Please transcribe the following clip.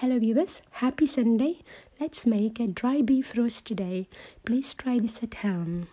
Hello viewers, happy Sunday. Let's make a dry beef roast today. Please try this at home.